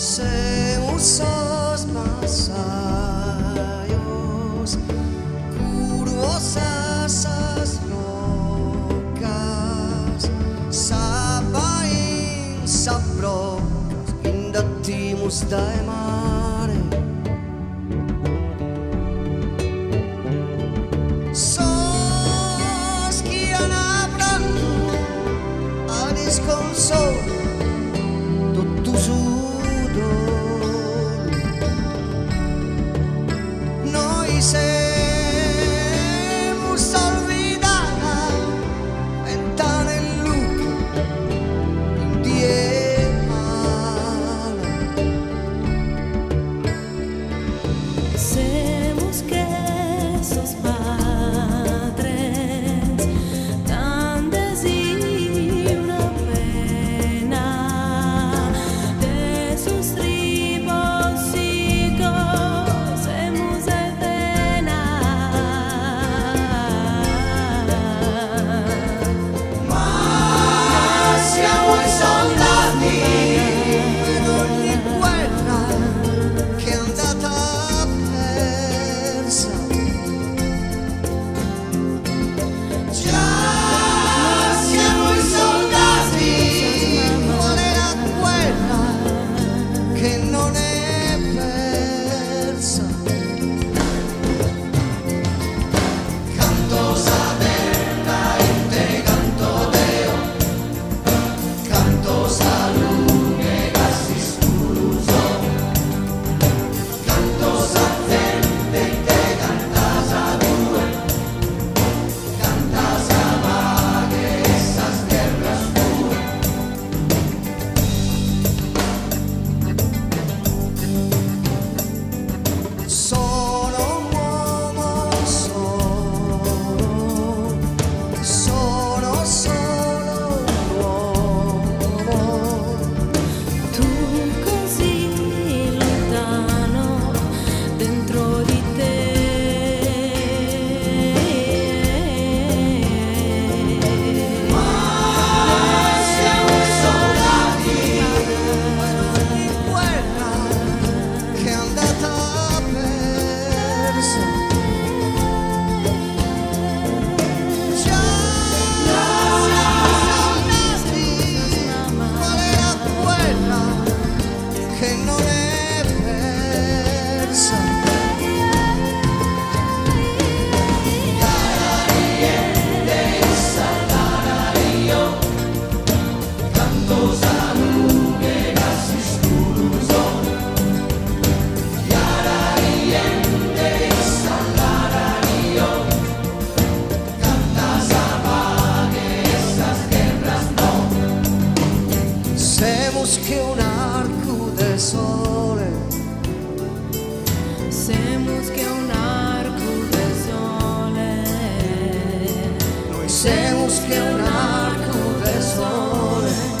Σε μουσώς μασάγιος, κουρουσάς αστροκάς, σαπάιν σαπρός, είναι τι μους τα είμαι. lejos que un arco de sol, Semos que un arco de sol, Noi semos que un arco de sole.